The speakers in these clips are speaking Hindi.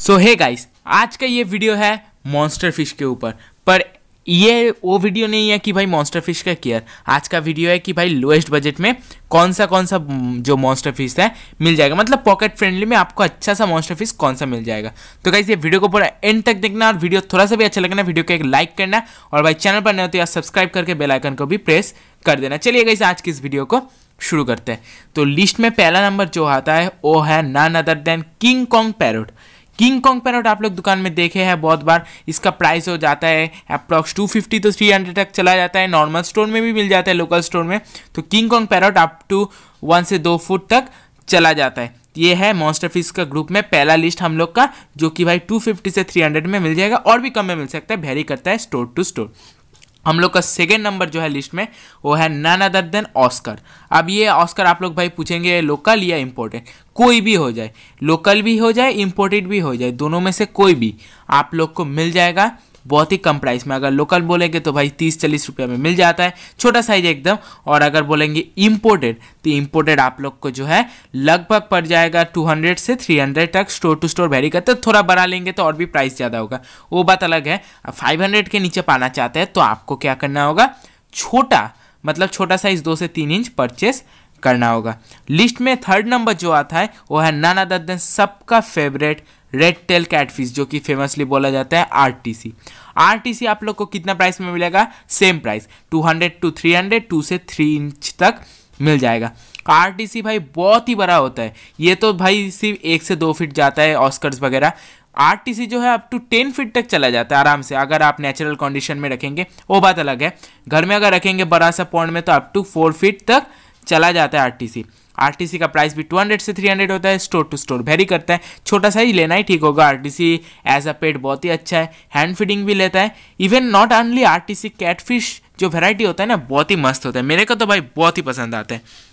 सो हे गाइस आज का ये वीडियो है मॉन्स्टर फ़िश के ऊपर पर ये, वो वीडियो नहीं है कि भाई मॉन्स्टर फ़िश का केयर आज का वीडियो है कि भाई लोएस्ट बजट में कौन सा कौन सा जो मॉन्स्टर फ़िश है, मिल जाएगा। मतलब पॉकेट फ्रेंडली में आपको अच्छा सा मॉन्स्टर फ़िश कौन सा मिल जाएगा। तो गाइस ये वीडियो को पूरा एंड तक देखना और वीडियो थोड़ा सा भी अच्छा लगना वीडियो को एक लाइक करना और भाई चैनल पर नए हो तो यार सब्सक्राइब करके बेलाइकन को भी प्रेस कर देना। चलिए गाइस आज की इस वीडियो को शुरू करते हैं। तो लिस्ट में पहला नंबर जो आता है, वो है none other than King Kong parrot King Kong parrot आप लोग दुकान में देखे हैं बहुत बार। इसका प्राइस हो जाता है अप्रॉक्स 250 तो 300 तक चला जाता है। नॉर्मल स्टोर में भी मिल जाता है लोकल स्टोर में। तो King Kong parrot up to one से दो फुट तक चला जाता है। ये है मॉन्स्टर फ़िश का ग्रुप में पहला लिस्ट हम लोग का, जो कि भाई 250 से 300 में मिल जाएगा और भी कम में मिल सकता है। वेरी करता है स्टोर टू स्टोर हम लोग का सेकेंड नंबर जो है लिस्ट में, वो है नन अदर देन ऑस्कर अब ये ऑस्कर आप लोग भाई पूछेंगे लोकल या इम्पोर्टेड कोई भी हो जाए। लोकल भी हो जाए इम्पोर्टेड भी हो जाए, दोनों में से कोई भी आप लोग को मिल जाएगा। बहुत ही कम प्राइस में। अगर लोकल बोलेंगे तो भाई तीस चालीस रुपये में मिल जाता है। छोटा साइज़ एकदम। और अगर बोलेंगे इम्पोर्टेड तो इम्पोर्टेड आप लोग को जो है लगभग पड़ जाएगा 200 से 300 तक स्टोर टू स्टोर वेरी करते हैं थोड़ा बड़ा लेंगे तो और भी प्राइस ज़्यादा होगा। वो बात अलग है। फाइव हंड्रेड के नीचे पाना चाहते हैं तो आपको क्या करना होगा? छोटा मतलब छोटा साइज़ दो से तीन इंच परचेस करना होगा। लिस्ट में थर्ड नंबर जो आता है, वो है नाना अदर देन सबका फेवरेट रेड टेल कैटफिश जो कि फेमसली बोला जाता है आरटीसी आरटीसी आप लोग को कितना प्राइस में मिलेगा? सेम प्राइस 200 टू 300 टू से थ्री इंच तक मिल जाएगा। आरटीसी भाई बहुत ही बड़ा होता है। ये तो भाई सिर्फ़ एक से दो फीट जाता है ऑस्कर्स वगैरह। आरटीसी जो है अप टू टेन फीट तक चला जाता है आराम से, अगर आप नेचुरल कंडीशन में रखेंगे। वो बात अलग है। घर में अगर रखेंगे बड़ा सा पॉन्ड में तो अप टू फोर फीट तक चला जाता है आरटीसी आरटीसी का प्राइस भी 200 से 300 होता है, स्टोर टू स्टोर वेरी करता है। छोटा सा ही लेना ही ठीक होगा, आरटीसी एज अ पेट बहुत ही अच्छा है हैंड फीडिंग भी लेता है। Even not only RTC catfish जो वेराइटी होता है ना, बहुत ही मस्त होता है। मेरे को तो भाई बहुत ही पसंद आता है।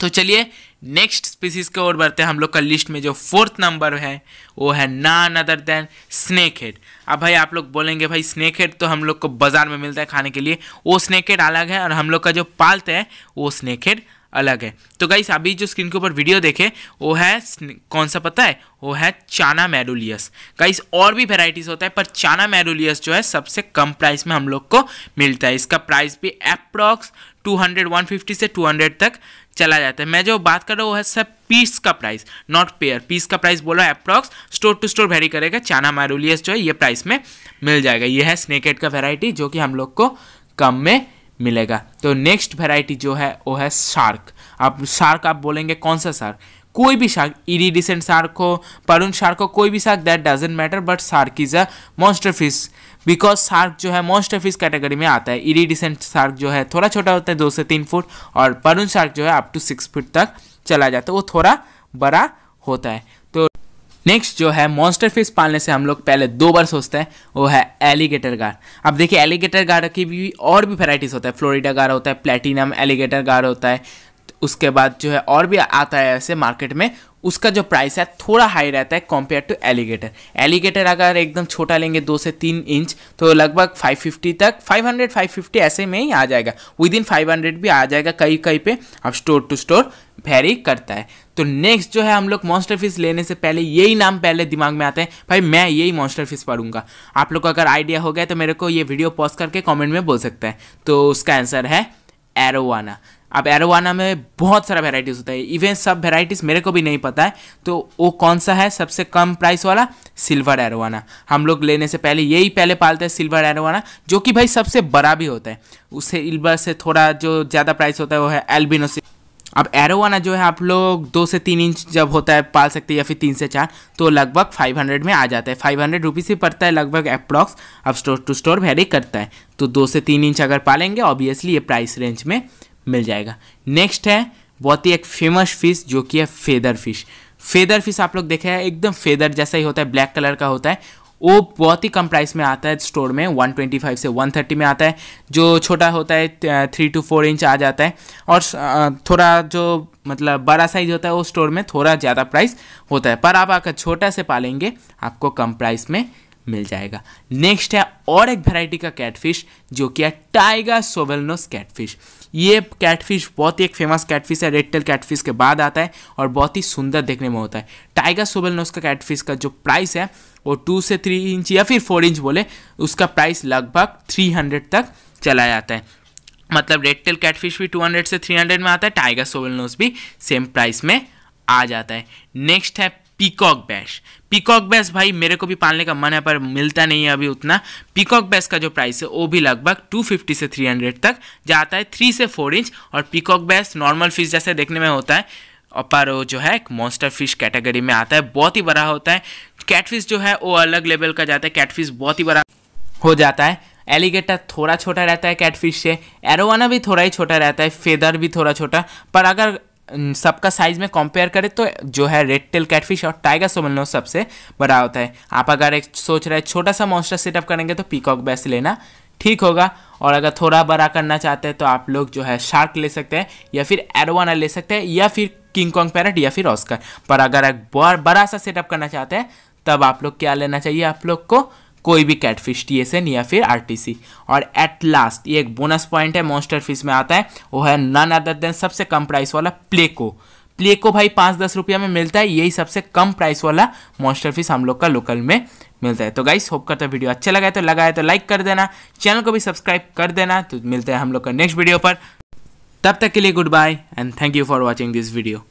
तो चलिए नेक्स्ट स्पीसीज की ओर बढ़ते हैं। हम लोग का लिस्ट में जो फोर्थ नंबर है, वो है none other than snake head अब भाई आप लोग बोलेंगे, भाई स्नेक हेड तो हम लोग को बाज़ार में मिलता है खाने के लिए। वो स्नेक हेड अलग है और हम लोग का जो पालते हैं, वो स्नेक हेड अलग है। तो गाइस अभी जो स्क्रीन के ऊपर वीडियो देखे, वो है कौन सा पता है? वो है चाना मेडोलियस। गाइस और भी वेराइटीज होता है, पर चाना मेडोलियस जो है, सबसे कम प्राइस में हम लोग को मिलता है। इसका प्राइस भी अप्रॉक्स 200 150 से 200 तक चला जाता है। मैं जो बात कर रहा हूँ, वो है सब पीस का प्राइस नॉट पेयर पीस का प्राइस बोला approx store to store vary करेगा, चाना मैरोलियस जो है, ये प्राइस में मिल जाएगा। ये है स्नेकेट का वेराइटी जो कि हम लोग को कम में मिलेगा। तो नेक्स्ट वेराइटी जो है, वो है शार्क आप शार्क आप बोलेंगे, कौन सा शार्क कोई भी शार्क इरीडिसेंट शार्क हो परुण शार्क हो, कोई भी shark that doesn't matter but shark is a monster fish because shark जो है मॉन्स्टर फ़िश कैटेगरी में आता है। इरीडिसेंट शार्क जो है, थोड़ा छोटा होता है, दो से तीन फुट, और परुण शार्क जो है अप टू सिक्स फुट तक चला जाता है। वो थोड़ा बड़ा होता है। नेक्स्ट जो है मॉन्स्टर फ़िश पालने से हम लोग पहले दो बार सोचते हैं, वो है एलिगेटर गार। अब देखिए एलिगेटर गार की भी और भी वेराइटीज़ होता है। फ्लोरिडा गार होता है प्लेटिनम एलिगेटर गार होता है, उसके बाद जो है और भी आता है ऐसे मार्केट में। उसका जो प्राइस है, थोड़ा हाई रहता है कॉम्पेयर टू एलिगेटर एलिगेटर अगर एकदम छोटा लेंगे दो से तीन इंच तो लगभग 550 तक 500 550 ऐसे में ही आ जाएगा. विद इन 500 भी आ जाएगा कहीं कहीं पे. अब स्टोर टू स्टोर वेरी करता है. तो नेक्स्ट जो है, हम लोग मॉन्स्टर फ़िश लेने से पहले यही नाम पहले दिमाग में आते हैं, भाई, मैं यही मॉन्स्टर फ़िश पढ़ूँगा. आप लोग को अगर आइडिया हो गया तो मेरे को ये वीडियो पॉज करके कमेंट में बोल सकते हैं. तो उसका आंसर है एरोवाना अब एरोवाना में बहुत सारा वेराइटीज़ होता है। इवन सब वेराइटीज़ मेरे को भी नहीं पता है तो वो कौन सा है सबसे कम प्राइस वाला? सिल्वर एरोवाना हम लोग लेने से पहले यही पहले पालते हैं सिल्वर एरोवाना जो कि भाई सबसे बड़ा भी होता है। उससे सिल्वर से थोड़ा जो ज़्यादा प्राइस होता है वो है एल्बिनो अब एरोवाना जो है, आप लोग दो से तीन इंच जब होता है पाल सकते हैं या फिर तीन से चार तो लगभग फाइव हंड्रेड में आ जाता है। फाइव हंड्रेड रुपीज़ ही पड़ता है लगभग अप्रॉक्स अब स्टोर टू स्टोर वेरी करता है। तो दो से तीन इंच अगर पालेंगे ऑब्वियसली ये प्राइस रेंज में मिल जाएगा। नेक्स्ट है, बहुत ही एक फ़ेमस फ़िश जो कि है फेदर फ़िश फेदर फ़िश आप लोग देखे हैं, एकदम फेदर जैसा ही होता है ब्लैक कलर का होता है। वो बहुत ही कम प्राइस में आता है स्टोर में 125 से 130 में आता है। जो छोटा होता है थ्री टू फोर इंच आ जाता है। और थोड़ा जो मतलब बड़ा साइज़ होता है, वो स्टोर में थोड़ा ज़्यादा प्राइस होता है। पर आप अगर छोटा से पालेंगे, आपको कम प्राइस में मिल जाएगा। नेक्स्ट है और एक वैरायटी का कैटफिश जो कि है टाइगर सोवेलनोस कैटफिश ये कैटफिश बहुत ही एक फ़ेमस कैटफिश है रेड टेल कैटफिश के बाद आता है और बहुत ही सुंदर देखने में होता है। टाइगर सोवेलनोस का कैटफिश का जो प्राइस है, वो टू से थ्री इंच या फिर फोर इंच बोले, उसका प्राइस लगभग थ्री हंड्रेड तक चला जाता है। मतलब रेड टेल कैटफिश भी टू हंड्रेड से थ्री हंड्रेड में आता है टाइगर सोवेलनोस भी सेम प्राइस में आ जाता है। नेक्स्ट है पीकॉक बैश पीकॉक बैस भाई, मेरे को भी पालने का मन है, पर मिलता नहीं है अभी उतना। पीकॉक बैस का जो प्राइस है, वो भी लगभग 250 से 300 तक जाता है थ्री से फोर इंच और पीकॉक बैस नॉर्मल फ़िश जैसे देखने में होता है पर वो जो है, एक मॉन्स्टर फ़िश कैटेगरी में आता है, बहुत ही बड़ा होता है। कैटफिश जो है, वो अलग लेवल का जाता है कैटफिश बहुत ही बड़ा हो जाता है। एलिगेटर थोड़ा छोटा रहता है कैटफिश से। एरोवाना भी थोड़ा ही छोटा रहता है फेदर भी थोड़ा छोटा। पर अगर सबका साइज़ में कंपेयर करें तो जो है रेड टेल कैटफिश और टाइगर सोमलनो सबसे बड़ा होता है। आप अगर एक सोच रहे छोटा सा मॉन्स्टर सेटअप करेंगे तो पीकॉक बेस लेना ठीक होगा। और अगर थोड़ा बड़ा करना चाहते हैं तो आप लोग जो है शार्क ले सकते हैं या फिर एडवाना ले सकते हैं या फिर किंग कॉन्ग पैरट या फिर ऑस्कर पर अगर एक बड़ा सा सेटअप करना चाहते हैं तब आप लोग क्या लेना चाहिए? आप लोग को कोई भी कैटफिश टीएसएन या फिर आरटीसी और एट लास्ट ये एक बोनस पॉइंट है मॉन्स्टर फ़िश में आता है। वो है नन अदर देन सबसे कम प्राइस वाला प्लेको प्लेको भाई पाँच दस रुपया में मिलता है, यही सबसे कम प्राइस वाला मॉन्स्टर फ़िश हम लोग का लोकल में मिलता है। तो गाइस होप करता है वीडियो अच्छा लगा है तो लगा है तो लाइक कर देना चैनल को भी सब्सक्राइब कर देना। तो मिलते हैं हम लोग का नेक्स्ट वीडियो पर। तब तक के लिए goodbye and thank you for watching this video